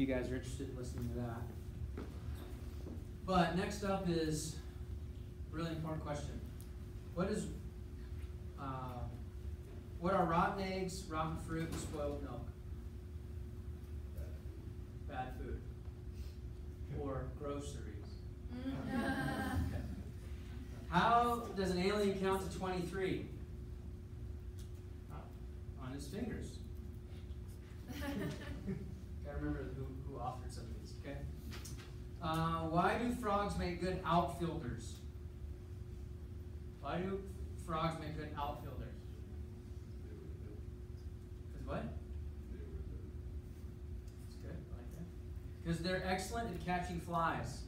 you guys are interested in listening to that. But next up is a really important question. What is uh, what are rotten eggs, rotten fruit, and spoiled milk? Bad food. Or groceries. Okay. How does an alien count to 23? On his fingers. Gotta remember who, who authored some of these, okay? Uh, why do frogs make good outfielders? Why do frogs make good outfielders? Because what? That's good, I like that. Because they're excellent at catching flies.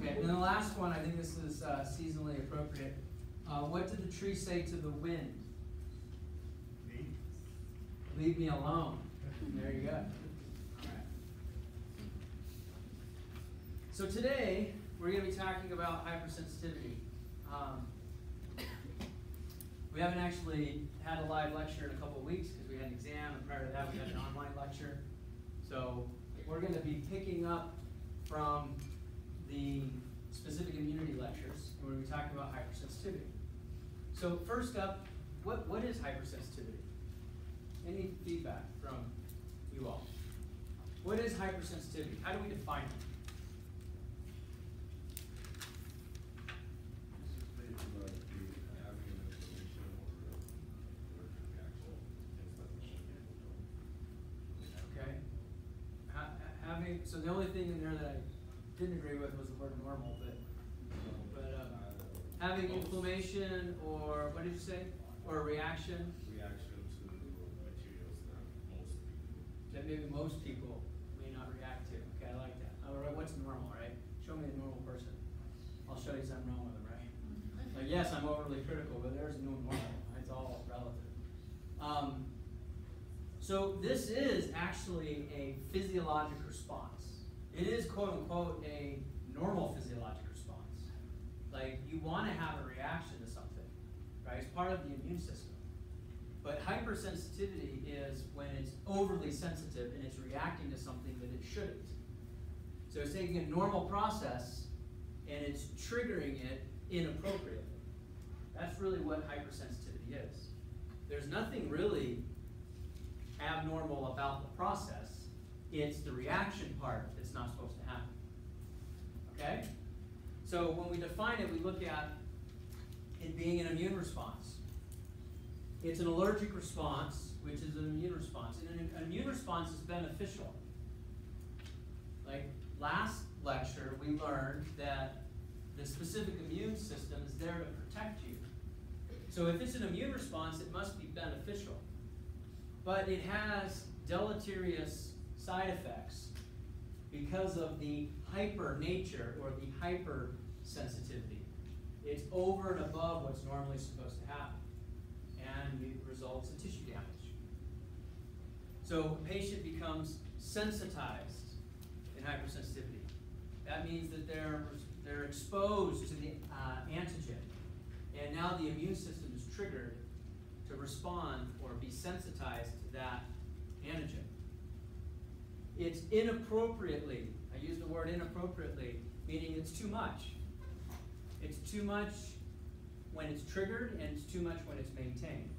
Okay, and the last one, I think this is uh, seasonally appropriate. Uh, what did the tree say to the wind? Leave me alone. There you go. All right. So today we're going to be talking about hypersensitivity. Um, we haven't actually had a live lecture in a couple of weeks because we had an exam, and prior to that we had an online lecture. So we're going to be picking up from the specific immunity lectures, and we're going to be talking about hypersensitivity. So first up, what, what is hypersensitivity? Any feedback from you all? What is hypersensitivity? How do we define it? Okay. Ha- ha- having so the only thing in there that I didn't agree with was the word normal, but but uh, having inflammation or what did you say? Or a reaction reaction to the materials that most people that maybe most people may not react to. Okay, I like that. All right, what's normal, right? Show me a normal person. I'll show you something wrong with them, right? Like, yes, I'm overly critical, but there's no normal. It's all relative. Um, so this is actually a physiologic response. It is quote unquote a normal physiologic response. Like you want to have a reaction to something, right? It's part of the immune system. But hypersensitivity is when it's overly sensitive and it's reacting to something that it shouldn't. So it's taking a normal process and it's triggering it inappropriately. That's really what hypersensitivity is. There's nothing really abnormal about the process. It's the reaction part that's not supposed to happen. Okay? So when we define it, we look at it being an immune response. It's an allergic response, which is an immune response. And an immune response is beneficial. Like last lecture, we learned that the specific immune system is there to protect you. So if it's an immune response, it must be beneficial. But it has deleterious side effects because of the hyper nature or the hypersensitivity. It's over and above what's normally supposed to happen and it results in tissue damage. So a patient becomes sensitized in hypersensitivity. That means that they're, they're exposed to the uh, antigen, and now the immune system is triggered to respond or be sensitized to that antigen. It's inappropriately, I use the word inappropriately, meaning it's too much. It's too much when it's triggered, and it's too much when it's maintained.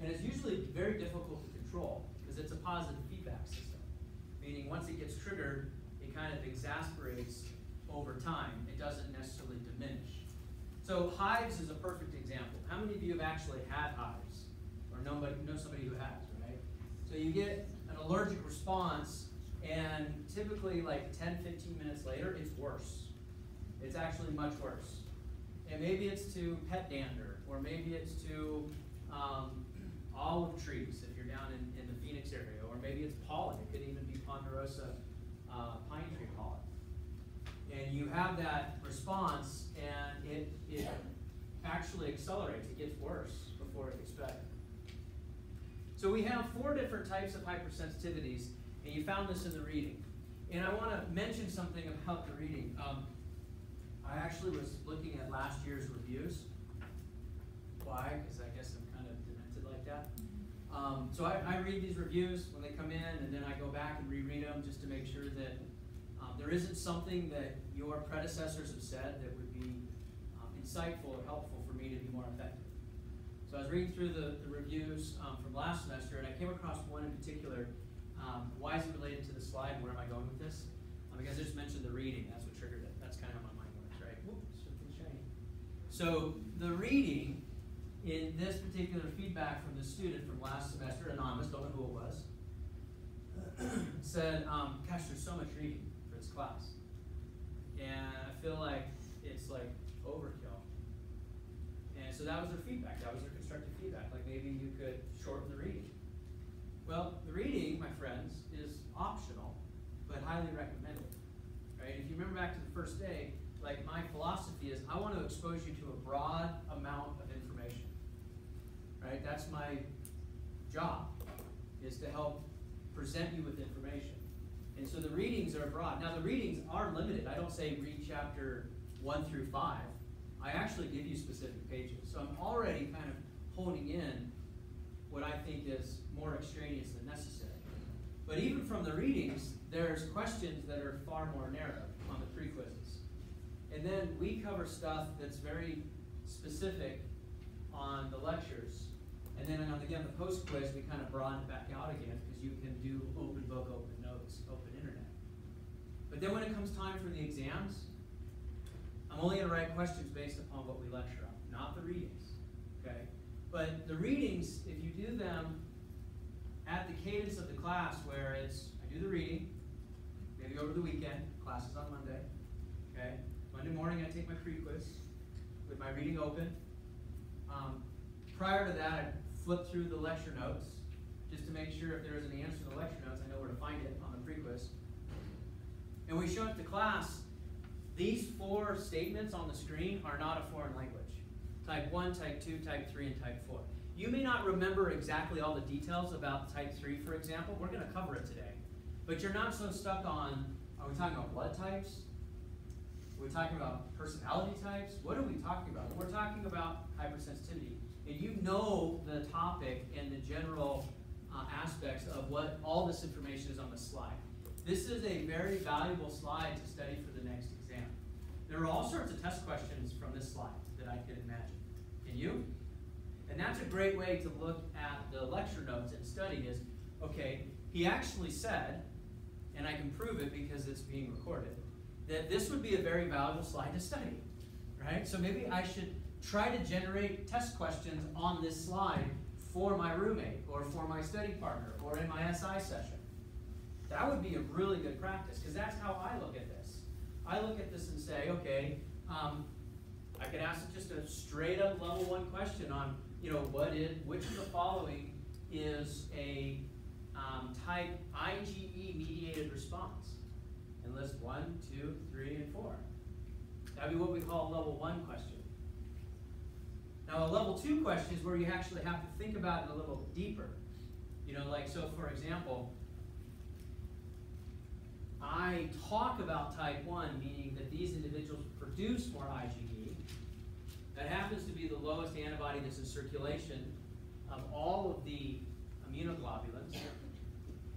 And it's usually very difficult to control because it's a positive feedback system. Meaning, once it gets triggered, it kind of exasperates over time. It doesn't necessarily diminish. So, hives is a perfect example. How many of you have actually had hives? Or know somebody who has, right? So, you get an allergic response, and typically, like 10 15 minutes later, it's worse. It's actually much worse. And maybe it's to pet dander, or maybe it's to um, olive trees if you're down in, in the Phoenix area, or maybe it's pollen. It could even be ponderosa uh, pine tree pollen. And you have that response, and it, it actually accelerates. It gets worse before it gets better. So we have four different types of hypersensitivities, and you found this in the reading. And I want to mention something about the reading. Um, I actually was looking at last year's reviews. Why? Because I guess I'm kind of demented like that. Um, so I, I read these reviews when they come in, and then I go back and reread them them just to make sure that um, there isn't something that your predecessors have said that would be um, insightful or helpful for me to be more effective. So I was reading through the, the reviews um, from last semester, and I came across one in particular. Um, why is it related to the slide? Where am I going with this? Um, because I just mentioned the reading. That's what triggered it. That's kind of how my mind works, right? Whoops, something shiny. So the reading in this particular feedback from the student from last semester, anonymous, don't know who it was, said, um, "Gosh, there's so much reading for this class, and I feel like it's like overkill." And so that was their feedback. That was their constructive feedback. Like maybe you could shorten the reading. Well, the reading, my friends, is optional, but highly recommended. Right? If you remember back to the first day, like my philosophy is I want to expose you to a broad amount of information. Right? That's my job, is to help present you with information. And so the readings are broad. Now the readings are limited. I don't say read chapter one through five. I actually give you specific pages. So I'm already kind of honing in what I think is more extraneous than necessary. But even from the readings, there's questions that are far more narrow on the pre-quizzes. And then we cover stuff that's very specific on the lectures. And then on, again, the post-quiz, we kind of broaden it back out again because you can do open book, open notes, open internet. But then when it comes time for the exams, I'm only going to write questions based upon what we lecture on, not the readings. Okay? But the readings, if you do them at the cadence of the class, where it's I do the reading, maybe over the weekend, class is on Monday. Okay? Monday morning, I take my pre-quiz with my reading open. Um, prior to that, I flip through the lecture notes just to make sure if there is an answer to the lecture notes, I know where to find it on the pre-quiz. And we show up to class these four statements on the screen are not a foreign language. Type 1, Type 2, Type 3, and Type 4. You may not remember exactly all the details about Type 3, for example. We're going to cover it today. But you're not so stuck on, are we talking about blood types? Are we talking about personality types? What are we talking about? We're talking about hypersensitivity. And you know the topic and the general uh, aspects of what all this information is on the slide. This is a very valuable slide to study for the next. There are all sorts of test questions from this slide that I could imagine. Can you? And that's a great way to look at the lecture notes and study is, okay, he actually said, and I can prove it because it's being recorded, that this would be a very valuable slide to study, right? So maybe I should try to generate test questions on this slide for my roommate or for my study partner or in my SI session. That would be a really good practice because that's how I look at this. I look at this and say, okay, um, I could ask just a straight up level one question on, you know, what is, which of the following is a um, type IgE mediated response? And list one, two, three, and four. That'd be what we call a level one question. Now, a level two question is where you actually have to think about it a little deeper. You know, like, so for example, I talk about type 1, meaning that these individuals produce more IgE. That happens to be the lowest antibody that's in circulation of all of the immunoglobulins.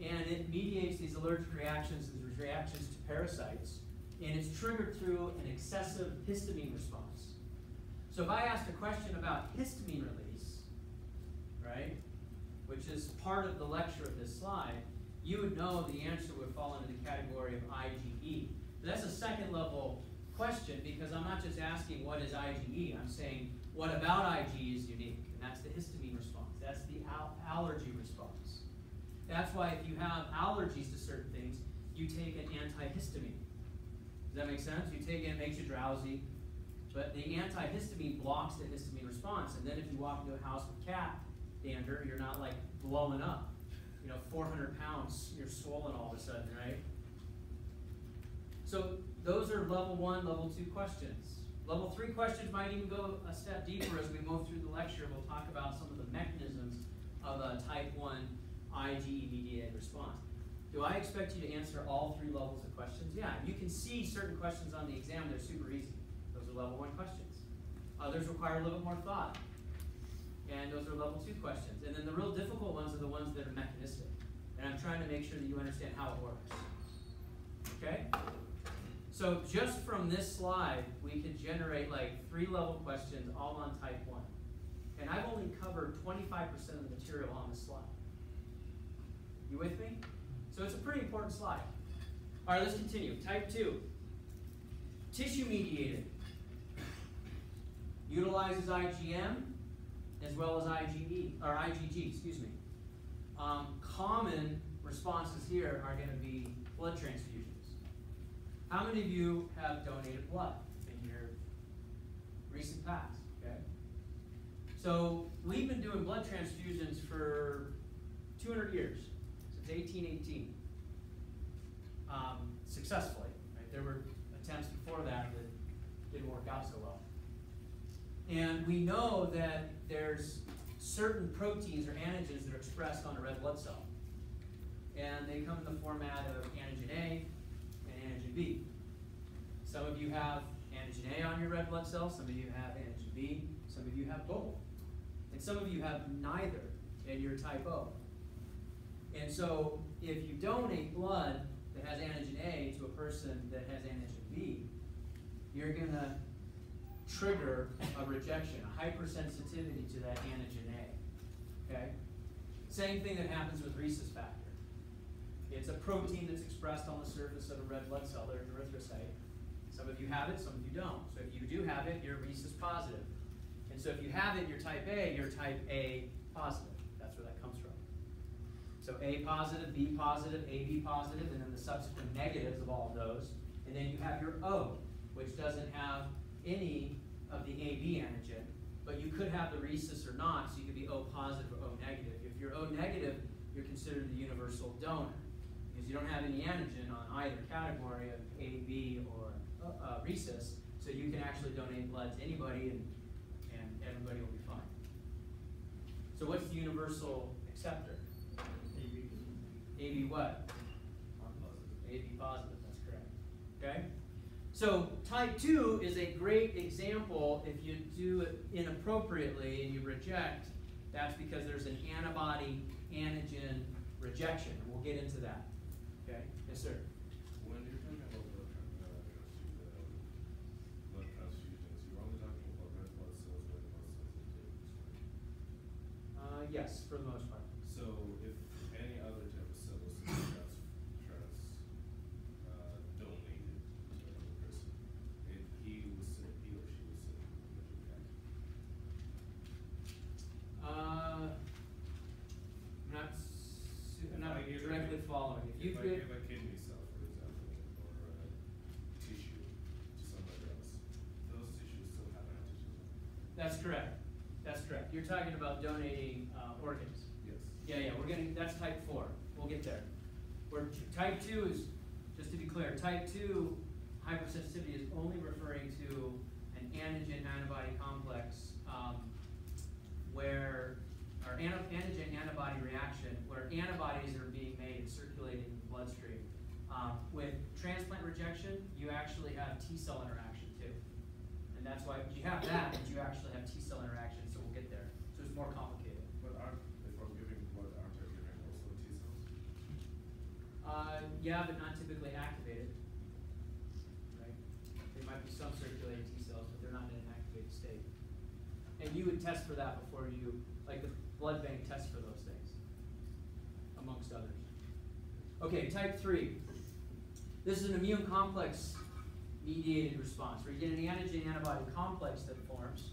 And it mediates these allergic reactions, these reactions to parasites. And it's triggered through an excessive histamine response. So if I asked a question about histamine release, right, which is part of the lecture of this slide, you would know the answer would fall into the category of IgE. That's a second level question because I'm not just asking what is IgE, I'm saying what about IgE is unique, and that's the histamine response. That's the al allergy response. That's why if you have allergies to certain things, you take an antihistamine. Does that make sense? You take it, it makes you drowsy, but the antihistamine blocks the histamine response. And then if you walk into a house with cat dander, you're not like blowing up you know, 400 pounds, you're swollen all of a sudden, right? So those are level one, level two questions. Level three questions might even go a step deeper as we move through the lecture. We'll talk about some of the mechanisms of a type 1 IgE mediated response. Do I expect you to answer all three levels of questions? Yeah, you can see certain questions on the exam, they're super easy. Those are level one questions. Others require a little bit more thought. And those are level two questions. And then the real difficult ones are the ones that are mechanistic. And I'm trying to make sure that you understand how it works. Okay? So just from this slide, we could generate like three level questions all on type one. And I've only covered twenty-five percent of the material on this slide. You with me? So it's a pretty important slide. All right, let's continue. Type two. Tissue mediated. Utilizes IgM as well as IgE, or IgG, excuse me. Um, common responses here are going to be blood transfusions. How many of you have donated blood in your recent past? Okay. So we've been doing blood transfusions for 200 years, since 1818, um, successfully. Right? There were attempts before that that didn't work out so well. And we know that there's certain proteins or antigens that are expressed on a red blood cell. And they come in the format of antigen A and antigen B. Some of you have antigen A on your red blood cell, some of you have antigen B, some of you have both. And some of you have neither, and you're type O. And so if you donate blood that has antigen A to a person that has antigen B, you're gonna trigger a rejection, a hypersensitivity to that antigen A. Okay? Same thing that happens with rhesus factor. It's a protein that's expressed on the surface of a red blood cell, there's erythrocyte. Some of you have it, some of you don't. So if you do have it, you're rhesus positive. And so if you have it, you're type A, you're type A positive. That's where that comes from. So A positive, B positive, AB positive, and then the subsequent negatives of all of those. And then you have your O, which doesn't have any of the AB antigen, but you could have the rhesus or not, so you could be O positive or O negative. If you're O negative, you're considered the universal donor, because you don't have any antigen on either category of AB or uh, uh, rhesus, so you can actually donate blood to anybody and, and everybody will be fine. So what's the universal acceptor? AB what? AB positive, that's correct. Okay? So type 2 is a great example if you do it inappropriately and you reject, that's because there's an antibody antigen rejection. And we'll get into that. Okay? Yes, sir. When you're talking about blood, tran- transfusion, blood transfusions, you're only talking about red blood cells, red blood cells, and? Uh, yes, for the most part. So if any other type of cell was trans, trans, uh, donated to another person, it, he was sent, he or she was sent to the rejection. Uh, I'm not, su- I'm not If I give a- directly following. If you If I could, give a kidney cell, for example, or a tissue to somebody else, those tissues still have antigens on them. That's correct. That's correct. You're talking about donating uh, organs. Yes. Yeah, yeah, we're getting, that's type four, we'll get there. Where type two is, just to be clear, type two hypersensitivity is only referring to an antigen antibody complex, um, where, or ana- antigen antibody reaction, where antibodies are being made and circulating in the bloodstream. Um, with transplant rejection, you actually have T cell interaction that's why, you have that, but you actually have T cell interaction, so we'll get there. So it's more complicated. But aren't, if I'm giving blood, aren't I giving also T cells? Uh, yeah, but not typically activated. Right? There might be some circulating T cells, but they're not in an activated state. And you would test for that before you, like the blood bank tests for those things, amongst others. Okay, type three. This is an immune complex mediated response, where you get an antigen antibody complex that forms,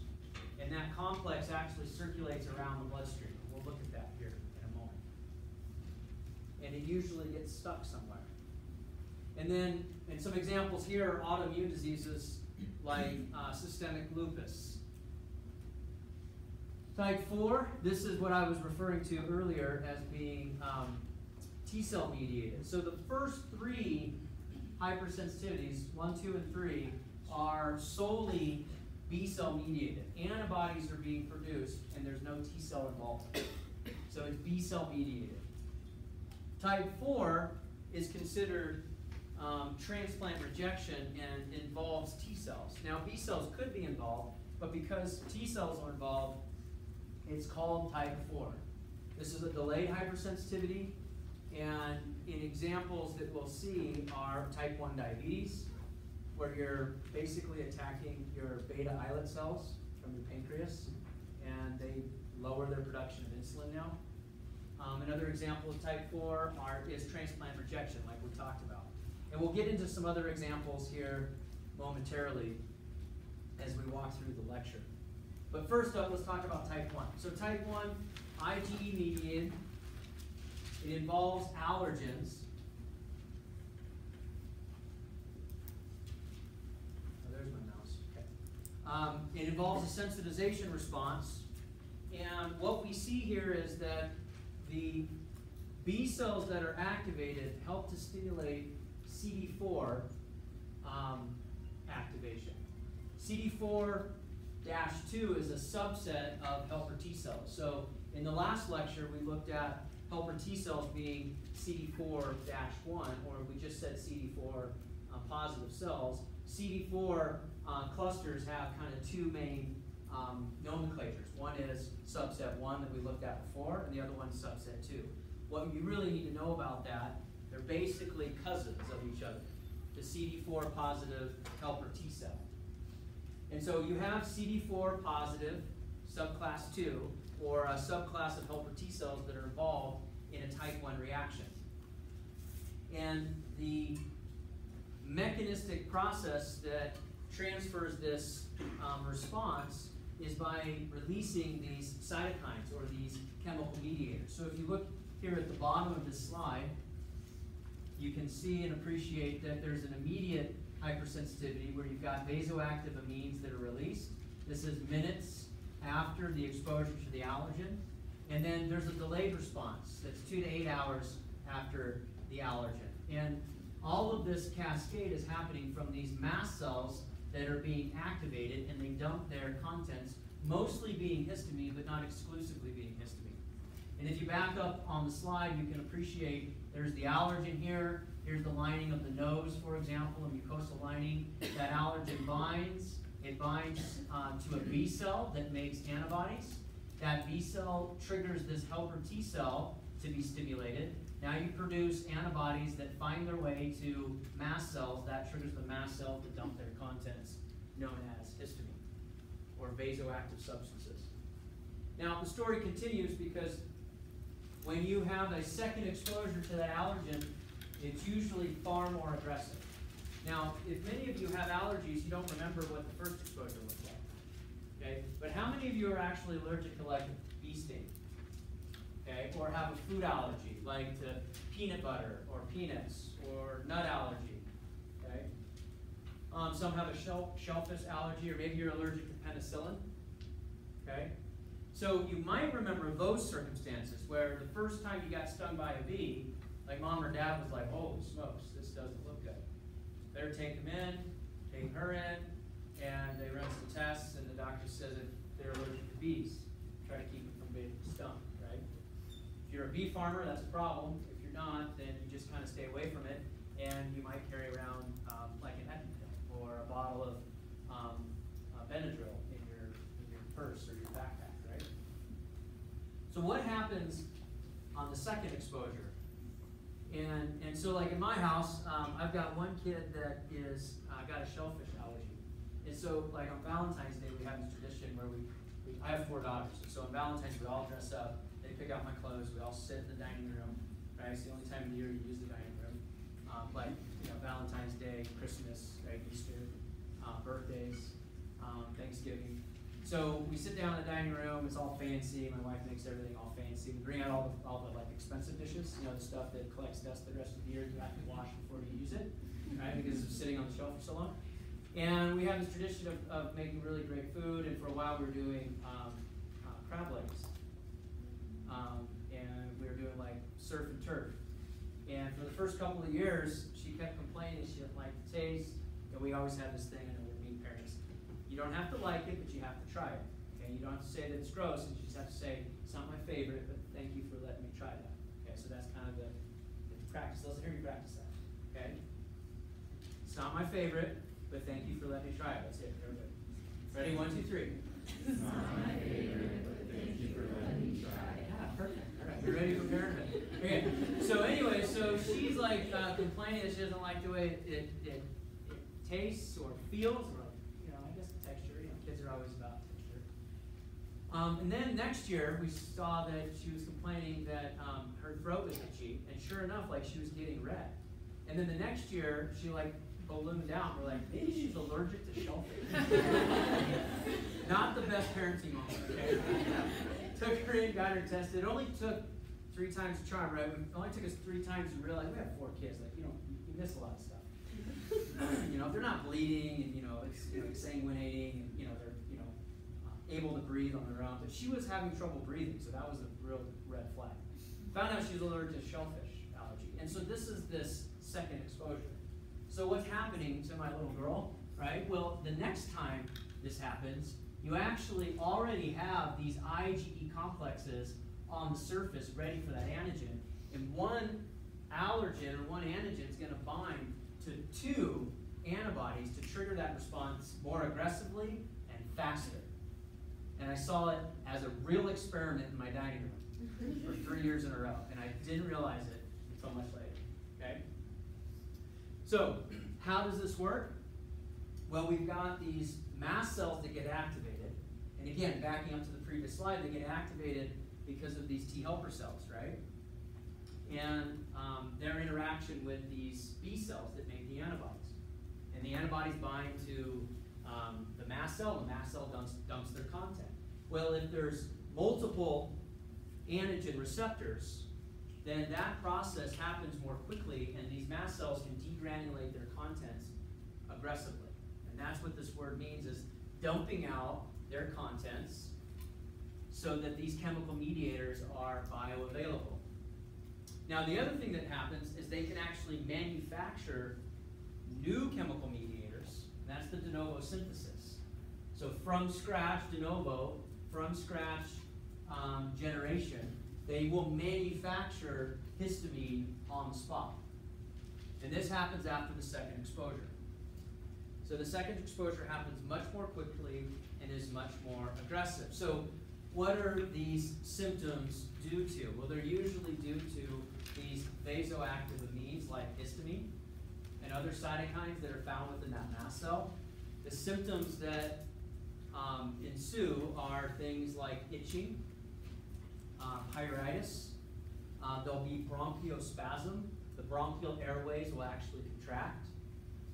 and that complex actually circulates around the bloodstream. We'll look at that here in a moment and it usually gets stuck somewhere. And then, and some examples here are autoimmune diseases like uh, systemic lupus. Type 4, this is what I was referring to earlier as being um, T cell mediated. So the first three hypersensitivities, 1, 2, and 3, are solely B cell mediated. Antibodies are being produced and there's no T cell involvement. So it's B cell mediated. Type 4 is considered um, transplant rejection and involves T cells. Now, B cells could be involved, but because T cells are involved, it's called type 4. This is a delayed hypersensitivity, and in examples that we'll see are type 1 diabetes, where you're basically attacking your beta islet cells from your pancreas, and they lower their production of insulin now. Um, another example of type 4 are, is transplant rejection, like we talked about. And we'll get into some other examples here momentarily as we walk through the lecture. But first up, let's talk about type 1. So type 1, IgE mediated. It involves allergens. Oh, there's my mouse. Okay. Um, it involves a sensitization response. And what we see here is that the B cells that are activated help to stimulate CD4 um, activation. CD4 2 is a subset of helper T cells. So in the last lecture, we looked at helper T cells being CD4 1, or we just said CD4 uh, positive cells. CD4 uh, clusters have kind of two main um, nomenclatures. One is subset 1 that we looked at before, and the other one is subset 2. What you really need to know about that, they're basically cousins of each other. The CD4 positive helper T cell. And so you have CD4 positive, subclass 2, or a subclass of helper T cells that are involved in a type 1 reaction. And the mechanistic process that transfers this um, response is by releasing these cytokines or these chemical mediators. So if you look here at the bottom of this slide, you can see and appreciate that there's an immediate hypersensitivity where you've got vasoactive amines that are released. This is minutes after the exposure to the allergen. And then there's a delayed response that's two to eight hours after the allergen. And all of this cascade is happening from these mast cells that are being activated and they dump their contents, mostly being histamine, but not exclusively being histamine. And if you back up on the slide, you can appreciate there's the allergen here, here's the lining of the nose, for example, a mucosal lining. That allergen binds, it binds uh, to a B cell that makes antibodies. That B cell triggers this helper T cell to be stimulated. Now you produce antibodies that find their way to mast cells. That triggers the mast cell to dump their contents, known as histamine or vasoactive substances. Now the story continues because when you have a second exposure to that allergen, it's usually far more aggressive. Now, if many of you have allergies, you don't remember what the first exposure looked like. Okay? But how many of you are actually allergic to like bee sting? Okay? Or have a food allergy, like to peanut butter or peanuts or nut allergy. Okay? Um, some have a shell, shellfish allergy, or maybe you're allergic to penicillin. Okay? So you might remember those circumstances where the first time you got stung by a bee, like mom or dad was like, holy smokes, this doesn't Better take them in, take her in, and they run some tests, and the doctor says if they're allergic to bees, try to keep it from being stung, right? If you're a bee farmer, that's a problem. If you're not, then you just kind of stay away from it, and you might carry around um, like an EpiPen or a bottle of um, uh, Benadryl in your, in your purse or your backpack, right? So what happens on the second exposure? And, and so like in my house, um, I've got one kid that is, uh, got a shellfish allergy. And so like on Valentine's Day, we have this tradition where we, we I have four daughters. And so on Valentine's, we all dress up. They pick out my clothes. We all sit in the dining room. Right? It's the only time of the year you use the dining room. Um, but, you know, Valentine's Day, Christmas, right? Easter, uh, birthdays, um, Thanksgiving. So we sit down in the dining room. It's all fancy. My wife makes everything all fancy. We bring out all the, all the like expensive dishes. You know, the stuff that collects dust the rest of the year. You have to wash before you use it, right? Because it's sitting on the shelf for so long. And we have this tradition of, of making really great food. And for a while, we were doing um, uh, crab legs. Um, and we were doing like surf and turf. And for the first couple of years, she kept complaining she didn't like the taste. And we always had this thing you don't have to like it, but you have to try it. Okay, you don't have to say that it's gross, and you just have to say it's not my favorite, but thank you for letting me try that. Okay, so that's kind of the, the practice. Let's hear you practice that. Okay, it's not my favorite, but thank you for letting me try it. Let's it. Everybody. Ready? One, two, three. It's not my favorite, but thank you for letting me try it. Yeah, perfect. All right. You're ready for parenthood. Okay. So anyway, so she's like uh, complaining that she doesn't like the way it, it, it, it tastes or feels, or you know, I guess the texture. You know, kids are always about texture. Um, and then next year, we saw that she was complaining that um, her throat was itchy, and sure enough, like she was getting red. And then the next year, she like ballooned out. We're like, maybe she's allergic to shellfish. Not the best parenting moment. Okay. took her in, got her tested. It only took three times to charm, right? It only took us three times to realize we have four kids. Like you know, you miss a lot of stuff. you know, if they're not bleeding and you know it's you know, sanguinating and you know they're you know uh, able to breathe on their own. But she was having trouble breathing, so that was a real red flag. Found out she was allergic to shellfish allergy, and so this is this second exposure. So what's happening to my little girl, right? Well, the next time this happens, you actually already have these IgE complexes on the surface ready for that antigen, and one allergen or one antigen is going to bind to two antibodies to trigger that response more aggressively and faster. And I saw it as a real experiment in my dining room for three years in a row, and I didn't realize it until much later. Okay? So, how does this work? Well, we've got these mast cells that get activated. And again, backing up to the previous slide, they get activated because of these T helper cells, right? And um, their interaction with these B cells that make the antibodies. And the antibodies bind to um, the mast cell, the mast cell dumps, dumps their content. Well, if there's multiple antigen receptors, then that process happens more quickly, and these mast cells can degranulate their contents aggressively. And that's what this word means is dumping out their contents so that these chemical mediators are bioavailable. Now, the other thing that happens is they can actually manufacture new chemical mediators, and that's the de novo synthesis. So, from scratch, de novo, from scratch um, generation, they will manufacture histamine on the spot. And this happens after the second exposure. So the second exposure happens much more quickly and is much more aggressive. So what are these symptoms due to? Well, they're usually due to these vasoactive amines like histamine and other cytokines that are found within that mast cell. The symptoms that um, ensue are things like itching, um, pruritus. Uh, there'll be bronchospasm. The bronchial airways will actually contract.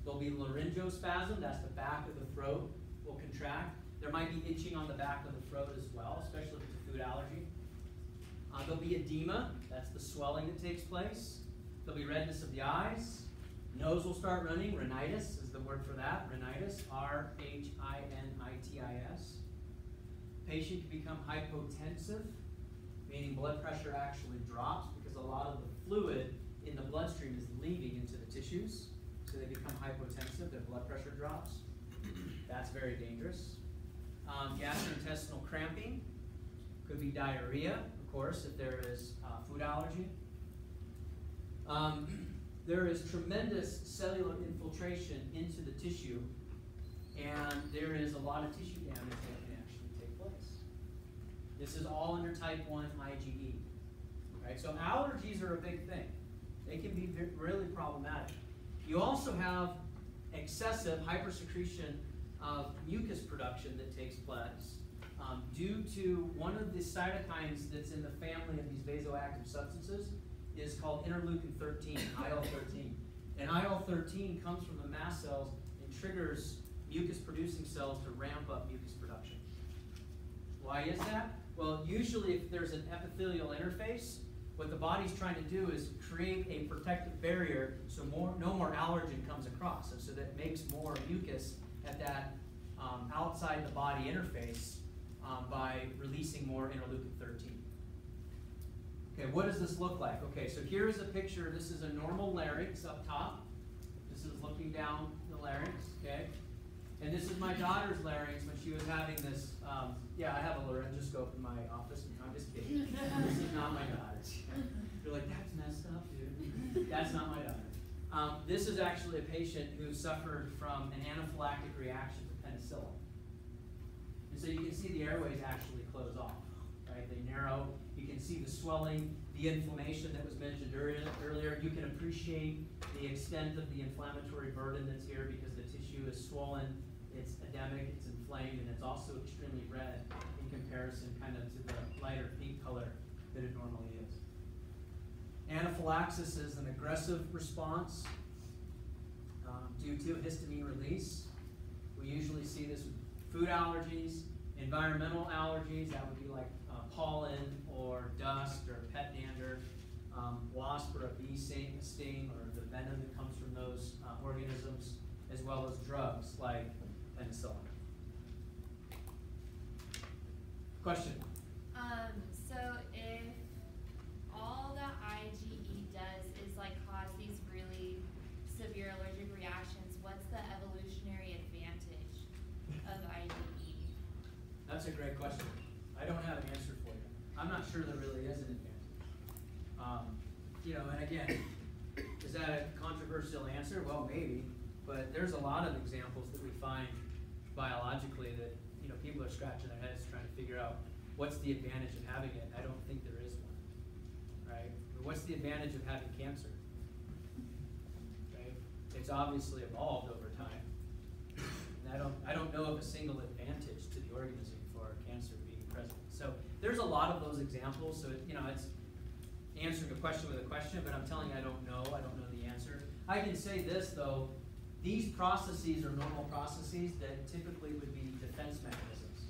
There'll be laryngospasm, that's the back of the throat will contract. There might be itching on the back of the throat as well, especially if it's a food allergy. Uh, there'll be edema, that's the swelling that takes place. There'll be redness of the eyes. Nose will start running, rhinitis is the word for that, rhinitis, R H I N I T I S. Patient can become hypotensive, meaning blood pressure actually drops because a lot of the fluid in the bloodstream is leaving into the tissues. So they become hypotensive, their blood pressure drops. That's very dangerous. Um, gastrointestinal cramping could be diarrhea, of course, if there is uh, food allergy. Um, there is tremendous cellular infiltration into the tissue, and there is a lot of tissue damage that can actually take place. This is all under type 1 IgE. Right? So allergies are a big thing. They can be really problematic. You also have excessive hypersecretion of mucus production that takes place um, due to one of the cytokines that's in the family of these vasoactive substances is called interleukin 13, IL-13. And IL-13 comes from the mast cells and triggers mucus-producing cells to ramp up mucus production. Why is that? Well, usually if there's an epithelial interface, what the body's trying to do is create a protective barrier so more, no more allergen comes across, so, so that makes more mucus at that um, outside the body interface um, by releasing more interleukin 13. Okay, what does this look like? Okay, so here is a picture. This is a normal larynx up top. This is looking down the larynx, okay? And this is my daughter's larynx when she was having this. Um, yeah, I have a laryngoscope in my office. I'm just kidding. this is not my daughter's. You're like, that's messed up, dude. That's not my daughter. Um, this is actually a patient who suffered from an anaphylactic reaction to penicillin. And so you can see the airways actually close off, right? They narrow, You can see the swelling, the inflammation that was mentioned earlier-. You can appreciate the extent of the inflammatory burden that's here because the tissue is swollen, it's edemic, it's inflamed, and it's also extremely red in comparison kind of to the lighter pink color that it normally is. Anaphylaxis is an aggressive response um, due to histamine release. We usually see this with food allergies, environmental allergies, that would be like pollen or dust or pet dander, um, wasp or a bee sting, sting or the venom that comes from those uh, organisms, as well as drugs like penicillin. Question? Um, so if all the IgE does is like cause these really severe allergic reactions, what's the evolutionary advantage of E? IgE? That's a great question. I don't have an answer for you. I'm not sure there really is an advantage. Um, you know, and again, is that a Well, maybe, but there's a lot of examples that we find biologically that, you know, people are scratching their heads trying to figure out what's the advantage of having it. I don't think there is one, right? What's the advantage of having cancer? Right? It's obviously evolved over time. And I don't, I don't know of a single advantage to the organism for cancer being present. So there's a lot of those examples, so, it- you know, it's answering a question with a question, but I'm telling you, I don't know, I don't know the answer. I can say this, though, these processes are normal processes that typically would be defense mechanisms.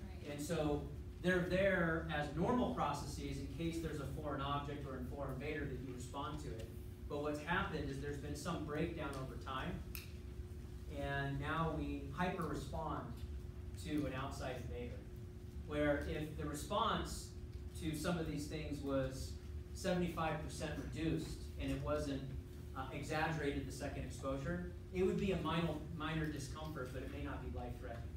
Right. And so they're there as normal processes in case there's a foreign object or a foreign invader that you respond to it. But what's happened is there's been some breakdown over time, and now we hyper respond to an outside invader. Where if the response to some of these things was 75% reduced and it wasn't uh, exaggerated the second exposure, it would be a minor, minor discomfort, but it may not be life threatening.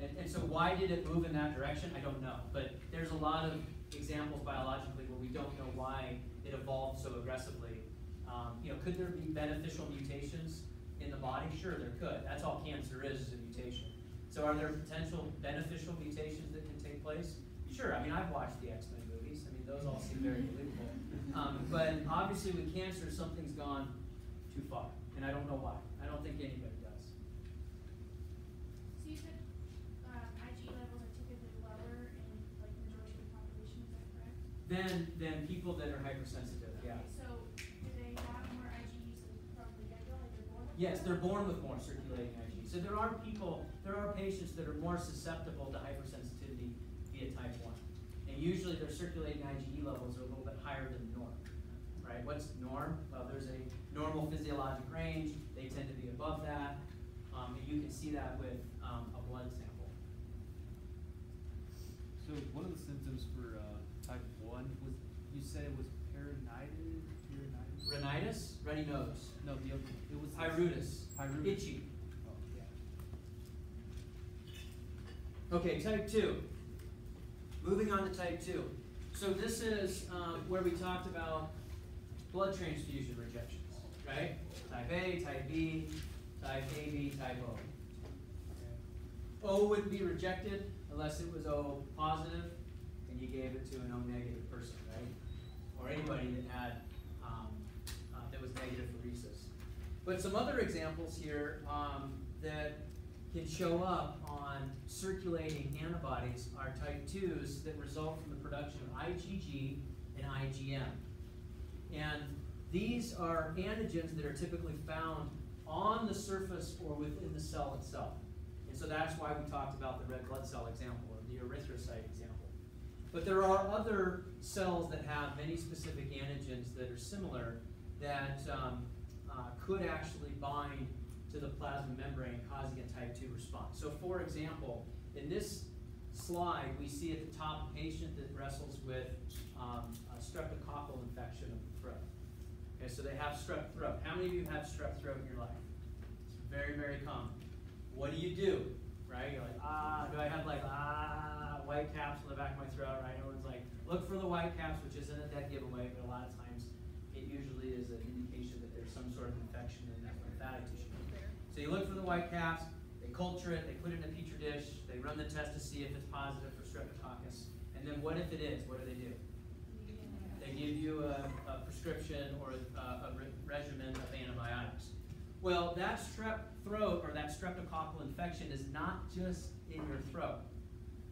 And, and so why did it move in that direction? I don't know. But there's a lot of examples biologically where we don't know why it evolved so aggressively. Um, you know, could there be beneficial mutations in the body? Sure, there could. That's all cancer is, is a mutation. So are there potential beneficial mutations that can take place? Sure. I mean, I've watched the X-Men movies. I mean, those all seem very believable. Um, but obviously with cancer, something's gone too far, and I don't know why. I don't think anybody does. So you said um, levels are typically lower in like majority of the population, is that correct? Than, than people that are hypersensitive, okay. So do they have more from the get-go, like they're born with Yes, they're born with more circulating okay. Ig. So there are people, there are patients that are more susceptible to hypersensitivity via type 1 usually their circulating IgE levels are a little bit higher than norm, right? What's norm? Well, there's a normal physiologic range, they tend to be above that. Um, and you can see that with, um, a blood sample. So one of the symptoms for uh, type one was you said it was peritonitis. Peritonitis. Rhinitis, runny nose. No, the other it was Pruritus, Pruritus. itchy. Oh. Okay, type two. Moving on to type two. So this is um, where we talked about blood transfusion rejections, right? Type A, type B, type AB, type O. O wouldn't be rejected unless it was O positive and you gave it to an O negative person, right? Or anybody that had, um, uh, that was negative for rhesus. But some other examples here um, that can show up on circulating antibodies are type 2s that result from the production of IgG and IgM. And these are antigens that are typically found on the surface or within the cell itself. And so that's why we talked about the red blood cell example or the erythrocyte example. But there are other cells that have many specific antigens that are similar that um, uh, could actually bind to the plasma membrane, causing a type 2 response. So, for example, in this slide, we see at the top a patient that wrestles with um, a streptococcal infection of the throat. Okay, so they have strep throat. How many of you have strep throat in your life? It's very, very common. What do you do? Right? You're like, ah, do I have like, ah, white caps on the back of my throat, right? Everyone's like, look for the white caps, which isn't a dead giveaway, but a lot of times it usually is an indication that there's some sort of infection in that lymphatic tissue. So you look for the white caps, they culture it, they put it in a petri dish, they run the test to see if it's positive for streptococcus, and then what if it is? What do they do? They give you a, a prescription or a, a re- regimen of antibiotics. Well, that strep throat or that streptococcal infection is not just in your throat,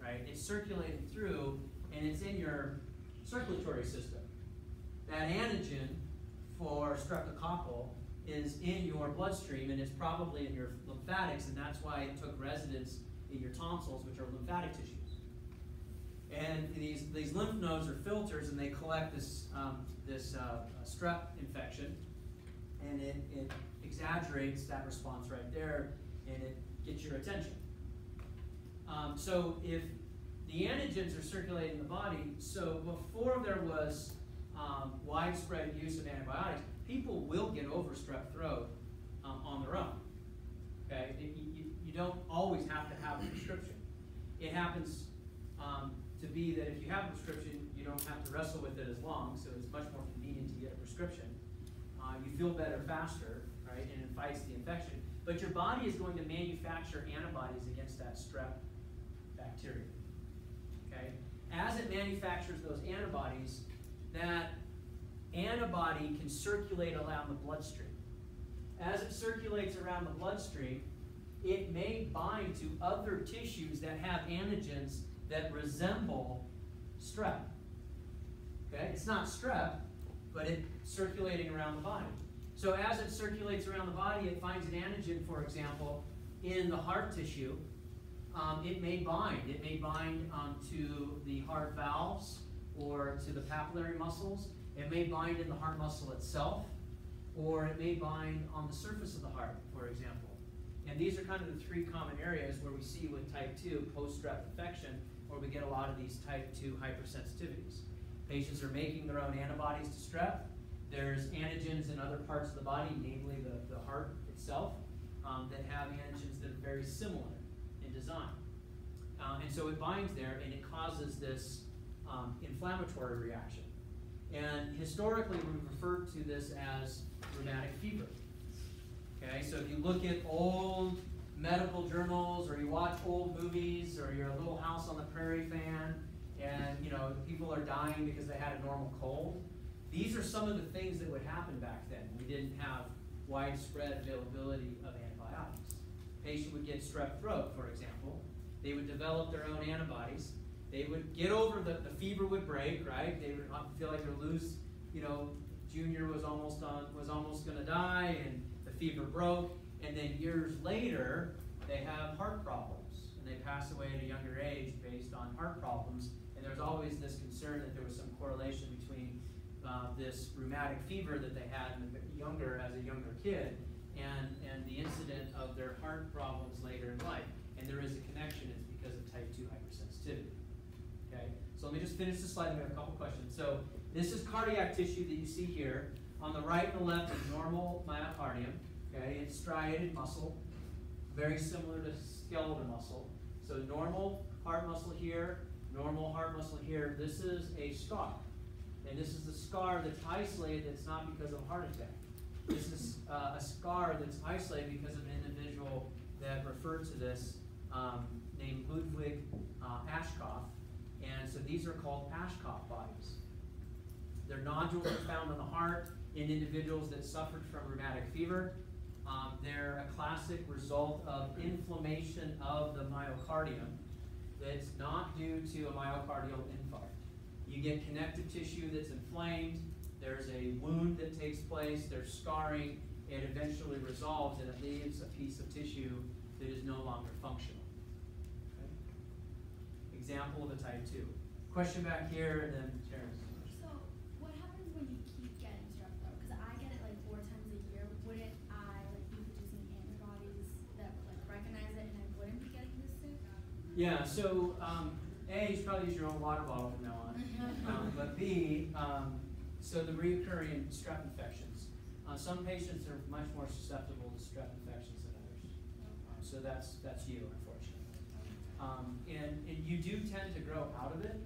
right? It's circulating through and it's in your circulatory system. That antigen for streptococcal is in your bloodstream and it's probably in your lymphatics, and that's why it took residence in your tonsils, which are lymphatic tissues. And these, these lymph nodes are filters, and they collect this, um, this uh, strep infection, and it, it exaggerates that response right there, and it gets your attention. Um, so if the antigens are circulating in the body, so before there was um, widespread use of antibiotics, people will get over strep throat um, on their own. Okay, It- you, you, don't always have to have a prescription. It happens um, to be that if you have a prescription, you don't have to wrestle with it as long, so it's much more convenient to get a prescription. Uh, you feel better faster, right, and it fights the infection. But your body is going to manufacture antibodies against that strep bacteria. Okay? As it manufactures those antibodies, that antibody can circulate around the bloodstream. As it circulates around the bloodstream, it may bind to other tissues that have antigens that resemble strep. Okay? It's not strep, but it's circulating around the body. So as it circulates around the body, it finds an antigen, for example, in the heart tissue. Um, it may bind. It may bind um, to the heart valves or to the papillary muscles. It may bind in the heart muscle itself, or it may bind on the surface of the heart, for example. And these are kind of the three common areas where we see with type 2 post-strep infection, where we get a lot of these type 2 hypersensitivities. Patients are making their own antibodies to strep. There's antigens in other parts of the body, namely the, the heart itself, um, that have antigens that are very similar in design. Uh, and so it binds there and it causes this um, inflammatory reaction. And historically, we've referred to this as rheumatic fever. Okay, so if you look at old medical journals or you watch old movies or you're a little house on the prairie fan and you know people are dying because they had a normal cold, these are some of the things that would happen back then. We didn't have widespread availability of antibiotics. Patient would get strep throat, for example. They would develop their own antibodies. They would get over the, the fever would break, right? They would feel like they're loose, you know, junior was almost on was almost gonna die and the fever broke, and then years later they have heart problems and they pass away at a younger age based on heart problems. And there's always this concern that there was some correlation between uh, this rheumatic fever that they had younger as a younger kid and, and the incident of their heart problems later in life. And there is a connection, it's because of type 2 hypersensitivity. Okay, so let me just finish this slide. We have a couple questions. So this is cardiac tissue that you see here. On the right and the left is normal myocardium. Okay, it's striated muscle, very similar to skeletal muscle. So normal heart muscle here, normal heart muscle here. This is a scar. And this is a scar that's isolated that's not because of a heart attack. This is uh, a scar that's isolated because of an individual that referred to this um, named Ludwig uh, Aschoff. And so these are called Aschoff bodies. They're nodules found in the heart in individuals that suffered from rheumatic fever. Um, they're a classic result of inflammation of the myocardium that's not due to a myocardial infarct. You get connective tissue that's inflamed, there's a wound that takes place, there's scarring, it eventually resolves and it leaves a piece of tissue that is no longer functional. Example of a type 2. Question back here and then Terrence. So, what happens when you keep getting strep throat? Because I get it like four times a year. Wouldn't I like be producing antibodies that would like recognize it, and I wouldn't be getting this sick? Yeah, so um, A, you should probably use your own water bottle from now on. Um, but B, um, so the recurring strep infections. Uh, some patients are much more susceptible to strep infections than others. So that's that's you. Um, and, and you do tend to grow out of it.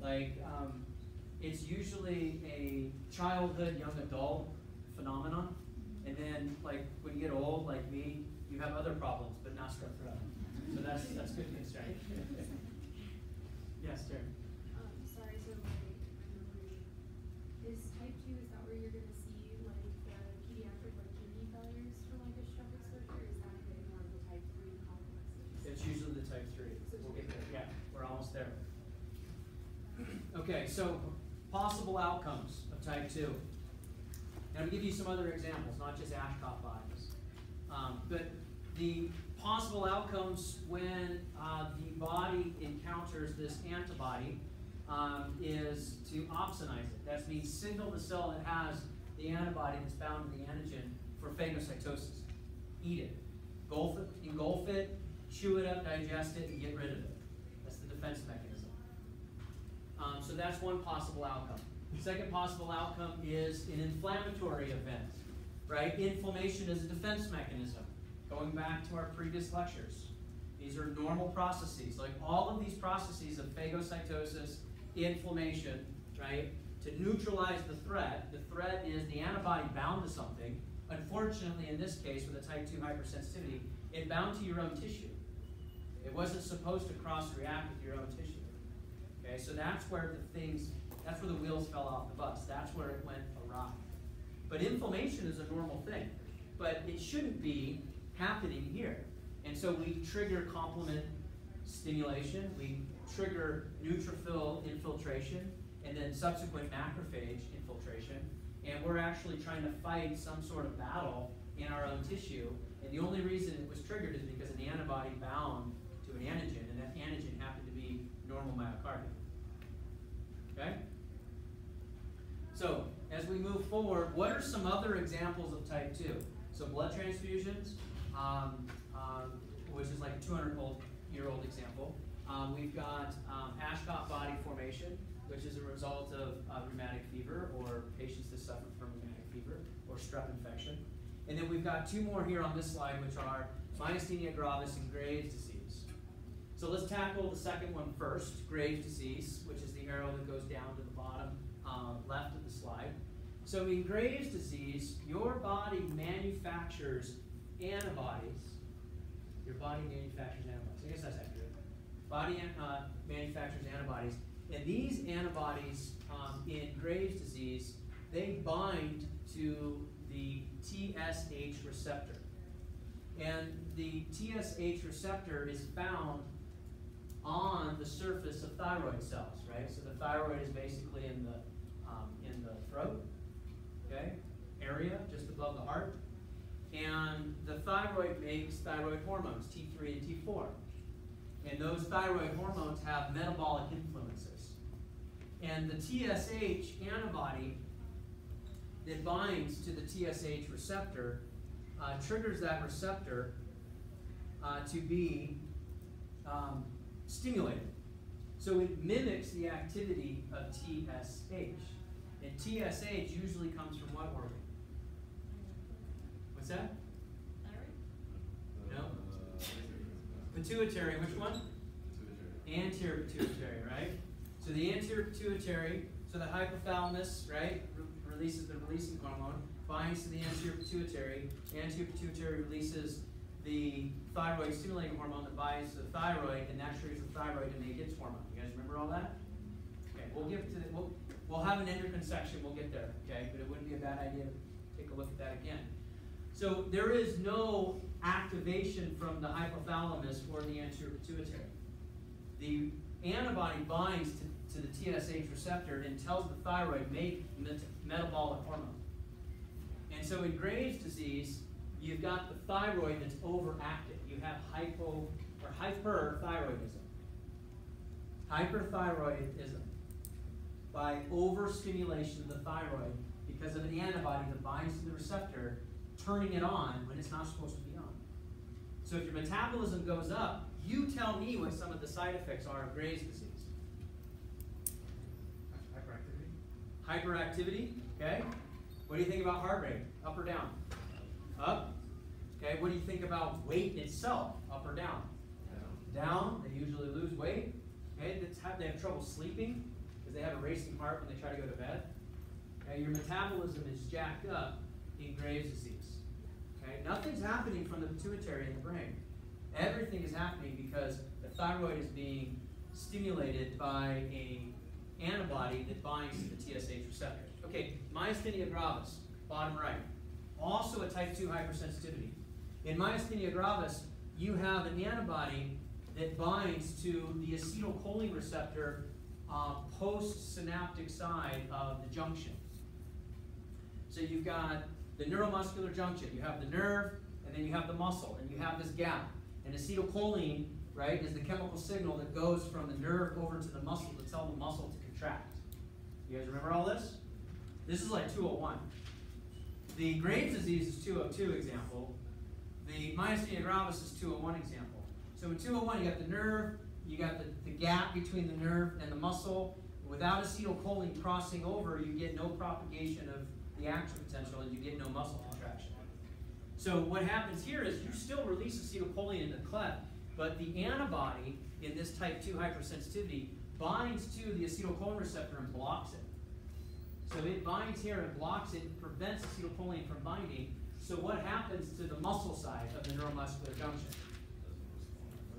Like um, it's usually a childhood, young adult phenomenon, and then like when you get old, like me, you have other problems, but not strep throat. So that's that's good news, right? yes, Jerry. So possible outcomes of type 2. Now, I'm going to give you some other examples, not just Aschoff bodies. Um, but the possible outcomes when uh, the body encounters this antibody um, is to opsonize it. That means signal the cell that has the antibody that's bound to the antigen for phagocytosis. Eat it. Engulf it, engulf it, chew it up, digest it, and get rid of it. That's the defense mechanism. Um, so that's one possible outcome. Second possible outcome is an inflammatory event, right? Inflammation is a defense mechanism. Going back to our previous lectures, these are normal processes. Like all of these processes of phagocytosis, inflammation, right? To neutralize the threat, the threat is the antibody bound to something. Unfortunately, in this case, with a type 2 hypersensitivity, it bound to your own tissue. It wasn't supposed to cross-react with your own tissue. Okay, so that's where the things, that's where the wheels fell off the bus. That's where it went awry. But inflammation is a normal thing. But it shouldn't be happening here. And so we trigger complement stimulation, we trigger neutrophil infiltration, and then subsequent macrophage infiltration. And we're actually trying to fight some sort of battle in our own tissue. And the only reason it was triggered is because an antibody bound to an antigen, and that antigen happened to be normal myocardium. Okay? So, as we move forward, what are some other examples of type 2? So, blood transfusions, um, um, which is like a 200 year old example. Um, we've got um, Aschoff body formation, which is a result of uh, rheumatic fever or patients that suffer from rheumatic fever or strep infection. And then we've got two more here on this slide, which are myasthenia gravis and Graves' disease. So let's tackle the second one first, Graves' disease, which is the arrow that goes down to the bottom uh, left of the slide. So in Graves' disease, your body manufactures antibodies. Your body manufactures antibodies. I guess that's accurate. Body uh, manufactures antibodies. And these antibodies um, in Graves' disease, they bind to the TSH receptor. And the TSH receptor is found on the surface of thyroid cells, right? So the thyroid is basically in the um, in the throat, okay, area just above the heart, and the thyroid makes thyroid hormones T3 and T4, and those thyroid hormones have metabolic influences, and the TSH antibody that binds to the TSH receptor uh, triggers that receptor uh, to be um, stimulated. So it mimics the activity of TSH. And TSH usually comes from what organ? What's that? No. Uh, pituitary, which one? Anterior pituitary, right? So the anterior pituitary, so the hypothalamus, right, re- releases the releasing hormone, binds to the anterior pituitary. Anterior pituitary releases the thyroid stimulating hormone that binds to the thyroid, and that triggers the thyroid to make its hormone. You guys remember all that? Okay, we'll get to the, we'll, we'll have an endocrine section, we'll get there, okay? But it wouldn't be a bad idea to take a look at that again. So there is no activation from the hypothalamus or the anterior pituitary. The antibody binds to, to the TSH receptor and tells the thyroid make met- metabolic hormone. And so in Graves' disease, you've got the thyroid that's overactive. You have hypo or hyperthyroidism. Hyperthyroidism by overstimulation of the thyroid because of an antibody that binds to the receptor, turning it on when it's not supposed to be on. So if your metabolism goes up, you tell me what some of the side effects are of Graves' disease. Hyperactivity? Hyperactivity, okay? What do you think about heart rate? Up or down? Up. Okay, what do you think about weight itself? Up or down? Down. They usually lose weight. Okay, they have trouble sleeping because they have a racing heart when they try to go to bed. Okay, your metabolism is jacked up in Graves' disease. Okay, nothing's happening from the pituitary in the brain. Everything is happening because the thyroid is being stimulated by a antibody that binds to the TSH receptor. Okay, myasthenia gravis, bottom right. Also a type 2 hypersensitivity. In myasthenia gravis, you have an antibody that binds to the acetylcholine receptor uh, postsynaptic side of the junction. So you've got the neuromuscular junction, you have the nerve, and then you have the muscle, and you have this gap. And acetylcholine, right, is the chemical signal that goes from the nerve over to the muscle to tell the muscle to contract. You guys remember all this? This is like 201. The Graves' disease is 202 example. The myasthenia gravis is 201 example. So in 201, you got the nerve, you got the, the gap between the nerve and the muscle. Without acetylcholine crossing over, you get no propagation of the action potential and you get no muscle contraction. So what happens here is you still release acetylcholine in the cleft, but the antibody in this type 2 hypersensitivity binds to the acetylcholine receptor and blocks it. So it binds here and blocks it, and prevents acetylcholine from binding. So what happens to the muscle side of the neuromuscular junction?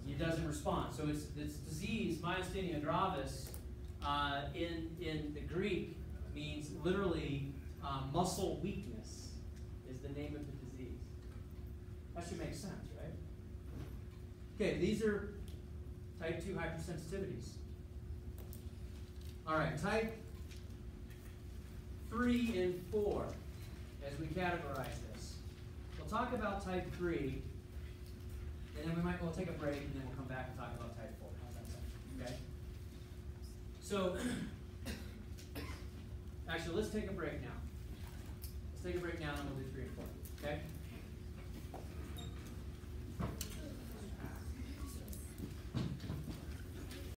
It doesn't respond. So it's this disease, myasthenia gravis, uh, in in the Greek means literally uh, muscle weakness is the name of the disease. That should make sense, right? Okay, these are type 2 hypersensitivities. All right, type 3 and 4 as we categorize this. We'll talk about type 3, and then we might, we'll take a break, and then we'll come back and talk about type 4. How's that sound? Okay? So, actually, let's take a break now. Let's take a break now, and we'll do 3 and 4. Okay?